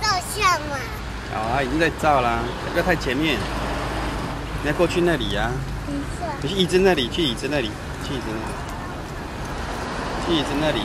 照相嘛。好啊，已经在照啦，不要太前面，你要过去那里呀、啊。你去椅子那里，去椅子那里，去椅子那里，去椅子那里。